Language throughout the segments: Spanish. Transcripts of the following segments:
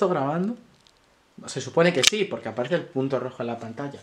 esto grabando? Se supone que sí, porque aparece el punto rojo en la pantalla.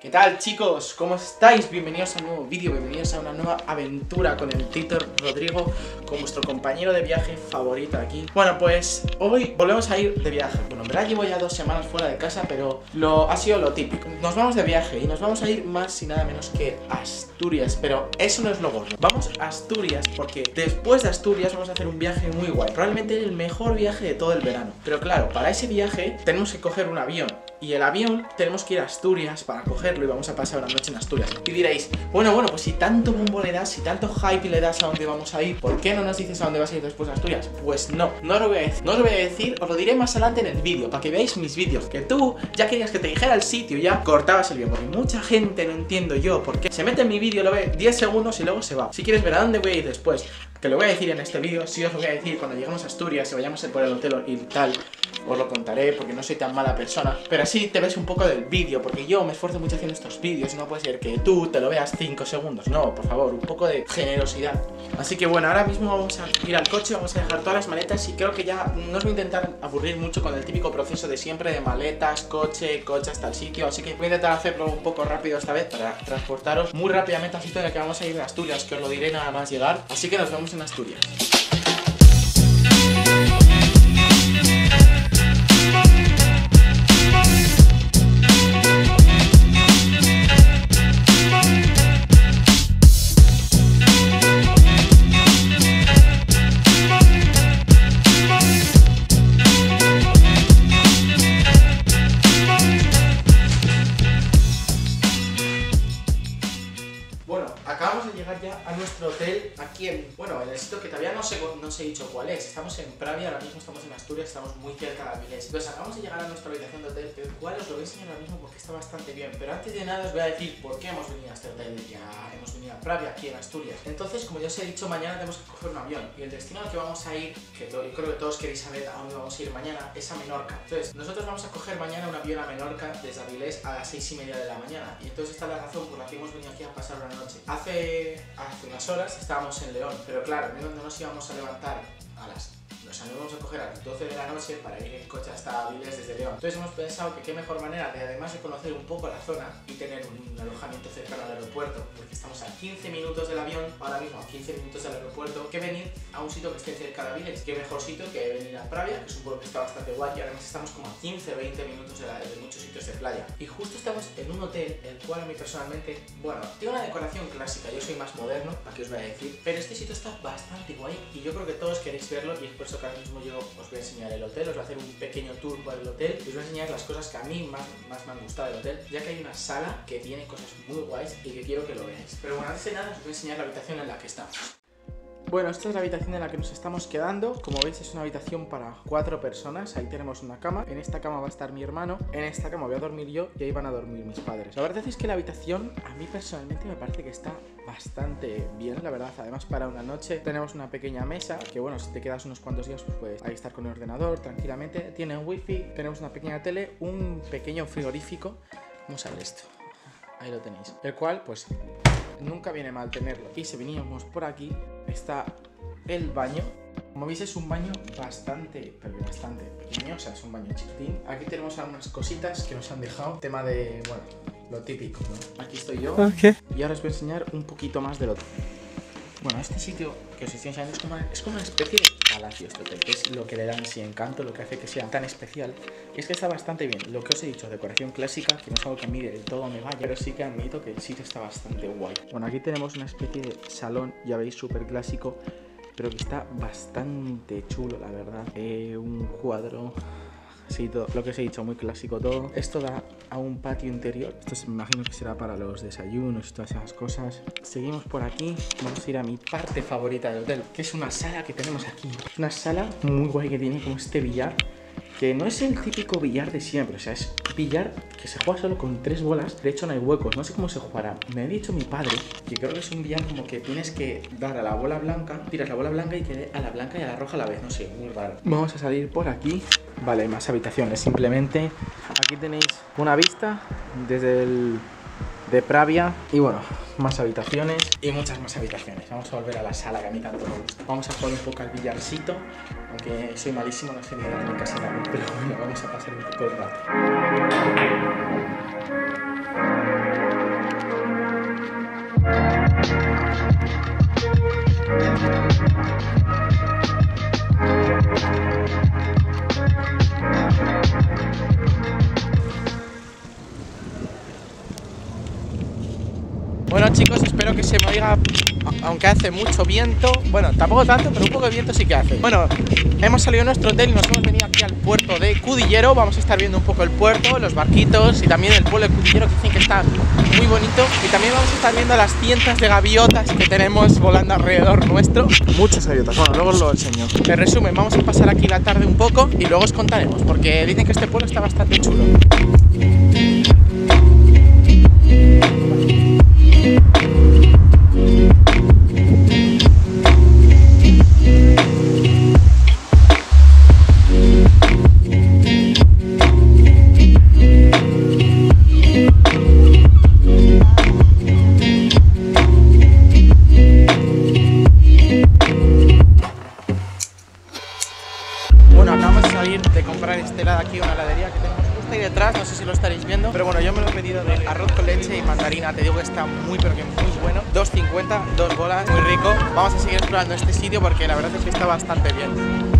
¿Qué tal chicos? ¿Cómo estáis? Bienvenidos a un nuevo vídeo, bienvenidos a una nueva aventura con el Tito Rodrigo, con vuestro compañero de viaje favorito aquí. Bueno, pues hoy volvemos a ir de viaje. Bueno, en verdad llevo ya dos semanas fuera de casa, pero lo ha sido lo típico. Nos vamos de viaje y nos vamos a ir más y nada menos que Asturias, pero eso no es lo gordo. Vamos a Asturias porque después de Asturias vamos a hacer un viaje muy guay, probablemente el mejor viaje de todo el verano. Pero claro, para ese viaje tenemos que coger un avión y el avión tenemos que ir a Asturias para cogerlo y vamos a pasar una noche en Asturias. Y diréis, bueno, bueno, pues si tanto bombo le das, si tanto hype le das a dónde vamos a ir, ¿por qué no nos dices a dónde vas a ir después de Asturias? Pues no, no lo voy a decir, lo voy a decir, os lo diré más adelante en el vídeo, para que veáis mis vídeos, que tú ya querías que te dijera el sitio ya cortabas el vídeo, porque mucha gente no entiendo yo, porque se mete en mi vídeo, lo ve 10 segundos y luego se va. Si quieres ver a dónde voy a ir después, que lo voy a decir en este vídeo, sí os lo voy a decir cuando lleguemos a Asturias y vayamos por el hotel y tal, os lo contaré porque no soy tan mala persona, pero así te ves un poco del vídeo, porque yo me esfuerzo mucho haciendo estos vídeos no puede ser que tú te lo veas 5 segundos, no, por favor, un poco de generosidad. Así que bueno, ahora mismo vamos a ir al coche, vamos a dejar todas las maletas y creo que ya no os voy a intentar aburrir mucho con el típico proceso de siempre de maletas, coche, coche hasta el sitio, así que voy a intentar hacerlo un poco rápido esta vez para transportaros muy rápidamente al sitio en el que vamos a ir de Asturias, que os lo diré nada más llegar, así que nos vemos en Asturias. Acabamos de llegar ya a nuestro hotel aquí en, bueno, en el sitio que todavía no sé, no he dicho cuál es. Estamos en Pravia, ahora mismo estamos en Asturias, estamos muy cerca de Avilés. Entonces acabamos de llegar a nuestra habitación de hotel, el cual os lo voy a enseñar ahora mismo porque está bastante bien. Pero antes de nada os voy a decir por qué hemos venido a este hotel. Ya hemos venido a Pravia, aquí en Asturias. Entonces, como ya os he dicho, mañana tenemos que coger un avión. Y el destino al que vamos a ir, que yo creo que todos queréis saber a dónde vamos a ir mañana, es a Menorca. Entonces, nosotros vamos a coger mañana un avión a Menorca desde Avilés a las 6 y media de la mañana. Y entonces esta es la razón por la que hemos venido aquí a pasar una noche. Hace unas horas estábamos en León, pero claro, no nos íbamos a levantar a las o sea, nos vamos a coger a las 12 de la noche para ir en coche hasta Avilés desde León. Entonces hemos pensado que qué mejor manera de además de conocer un poco la zona y tener un alojamiento cercano al aeropuerto, porque estamos a 15 minutos del avión, ahora mismo a 15 minutos del aeropuerto, que venir a un sitio que esté cerca de Avilés. Qué mejor sitio que venir a Pravia, que es un pueblo que está bastante guay y además estamos como a 15-20 minutos de, la, de muchos sitios de playa. Y justo estamos en un hotel, el cual a mí personalmente, bueno, tiene una decoración clásica, yo soy más moderno, para que os voy a decir, pero este sitio está bastante guay y yo creo que todos queréis verlo y es por eso ahora mismo yo os voy a enseñar el hotel, os voy a hacer un pequeño tour por el hotel y os voy a enseñar las cosas que a mí más, más me han gustado del hotel, ya que hay una sala que tiene cosas muy guays y que quiero que lo veáis. Pero bueno, antes de nada os voy a enseñar la habitación en la que estamos. Bueno, esta es la habitación en la que nos estamos quedando. Como veis es una habitación para cuatro personas. Ahí tenemos una cama. En esta cama va a estar mi hermano. En esta cama voy a dormir yo y ahí van a dormir mis padres. La verdad es que la habitación a mí personalmente me parece que está bastante bien, la verdad. Además para una noche tenemos una pequeña mesa que bueno, si te quedas unos cuantos días pues puedes ahí estar con el ordenador tranquilamente. Tiene wifi, tenemos una pequeña tele, un pequeño frigorífico. Vamos a ver esto. Ahí lo tenéis. El cual pues nunca viene mal tenerlo. Y si veníamos por aquí, está el baño. Como veis es un baño bastante, pero bastante pequeño, o sea, es un baño chiquitín. Aquí tenemos algunas cositas que nos han dejado. Tema de, bueno, lo típico, ¿no? Aquí estoy yo. Ok. Y ahora os voy a enseñar un poquito más del otro. Bueno, este sitio que os estoy enseñando es como, es como una especie de palacio hotel, que es lo que le da en sí encanto, lo que hace que sea tan especial. Y es que está bastante bien. Lo que os he dicho, decoración clásica, que no es algo que mí del todo me vaya, pero sí que admito que el sitio está bastante guay. Bueno, aquí tenemos una especie de salón, ya veis, súper clásico, pero que está bastante chulo, la verdad. Eh, un cuadro Sí, todo, lo que os he dicho, muy clásico todo. Esto da a un patio interior. Esto se- me imagino que será para los desayunos y todas esas cosas. Seguimos por aquí. Vamos a ir a mi parte favorita del hotel, que es una sala que tenemos aquí. Una sala muy guay que tiene como este billar. Que no es el típico billar de siempre, o sea, es billar que se juega solo con tres bolas. De hecho, no hay huecos, no sé cómo se jugará. Me ha dicho mi padre que creo que es un billar como que tienes que dar a la bola blanca, tiras la bola blanca y que dé a la blanca y a la roja a la vez, no sé, muy raro. Vamos a salir por aquí. Vale, más habitaciones, simplemente aquí tenéis una vista desde el de Pravia. Y bueno, más habitaciones y muchas más habitaciones. Vamos a volver a la sala que a mí tanto me gusta. Vamos a jugar un poco al billarcito, aunque soy malísimo, no sé ni casi nada, pero bueno, vamos a pasar un poco el rato. Bueno chicos, espero que se me oiga, aunque hace mucho viento, bueno, tampoco tanto, pero un poco de viento sí que hace. Bueno, hemos salido de nuestro hotel y nos hemos venido aquí al puerto de Cudillero, vamos a estar viendo un poco el puerto, los barquitos y también el pueblo de Cudillero que dicen que está muy bonito. Y también vamos a estar viendo las cientos de gaviotas que tenemos volando alrededor nuestro. Muchas gaviotas, bueno, luego os lo enseño. En resumen, vamos a pasar aquí la tarde un poco y luego os contaremos, porque dicen que este pueblo está bastante chulo. Lo estaréis viendo, pero bueno, yo me lo he pedido de arroz con leche y mandarina, te digo que está muy pero que muy bueno, 2.50, dos bolas, muy rico. Vamos a seguir explorando este sitio porque la verdad es que está bastante bien.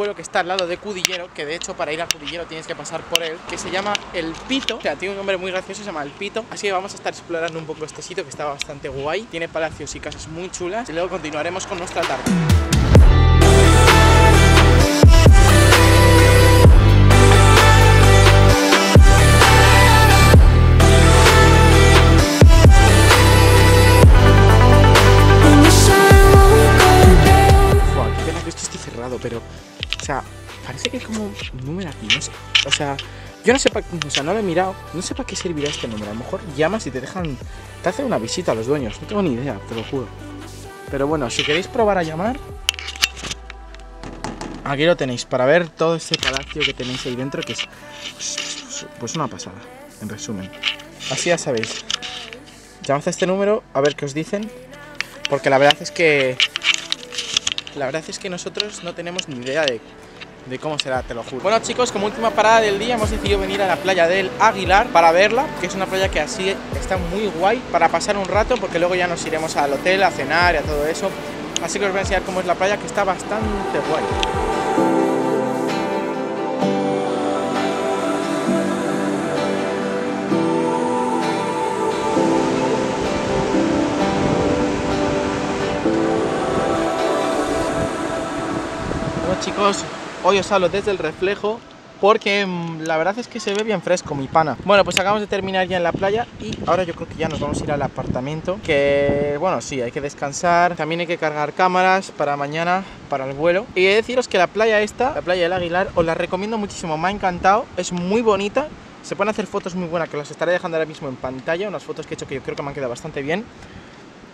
Pueblo que está al lado de Cudillero, que de hecho para ir a Cudillero tienes que pasar por él, que se llama El Pito. O sea, tiene un nombre muy gracioso, se llama El Pito. Así que vamos a estar explorando un poco este sitio que está bastante guay. Tiene palacios y casas muy chulas. Y luego continuaremos con nuestra tarde. Buah, qué pena que esto esté cerrado, pero. Parece que hay como un número aquí, no sé. O sea, yo no sé para. O sea, no lo he mirado. No sé para qué servirá este número. A lo mejor llamas y te dejan. Te hacen una visita a los dueños. No tengo ni idea, te lo juro. Pero bueno, si queréis probar a llamar. Aquí lo tenéis, para ver todo este palacio que tenéis ahí dentro, que es. Pues una pasada, en resumen. Así ya sabéis. Llamad a este número a ver qué os dicen. Porque la verdad es que la verdad es que nosotros no tenemos ni idea de, cómo será, te lo juro. Bueno chicos, como última parada del día hemos decidido venir a la playa del Aguilar para verla, que es una playa que así está muy guay para pasar un rato, porque luego ya nos iremos al hotel a cenar y a todo eso. Así que os voy a enseñar cómo es la playa, que está bastante guay. Hoy os hablo desde el reflejo porque mm, la verdad es que se ve bien fresco mi pana. Bueno, pues acabamos de terminar ya en la playa y ahora yo creo que ya nos vamos a ir al apartamento. Que bueno, sí, hay que descansar. También hay que cargar cámaras para mañana, para el vuelo. Y deciros que la playa esta, la playa del Aguilar, os la recomiendo muchísimo. Me ha encantado, es muy bonita. Se pueden hacer fotos muy buenas que las estaré dejando ahora mismo en pantalla. Unas fotos que he hecho que yo creo que me han quedado bastante bien.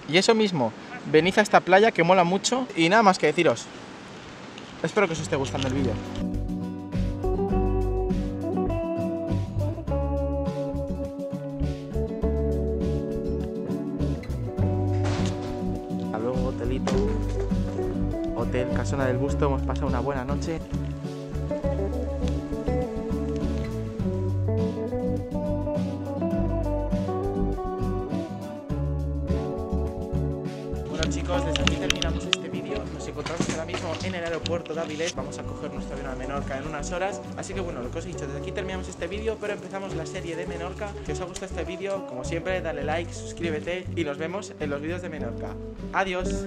Y eso mismo, venid a esta playa que mola mucho. Y nada más que deciros. Espero que os esté gustando el vídeo. Hasta luego, hotelito. Hotel Casona del Busto, hemos pasado una buena noche. Bueno chicos, desde aquí. Nos encontramos ahora mismo en el aeropuerto de Avilés. Vamos a coger nuestro avión a Menorca en unas horas. Así que bueno, lo que os he dicho, desde aquí terminamos este vídeo, pero empezamos la serie de Menorca. Si os ha gustado este vídeo, como siempre, dale like, suscríbete y nos vemos en los vídeos de Menorca. Adiós.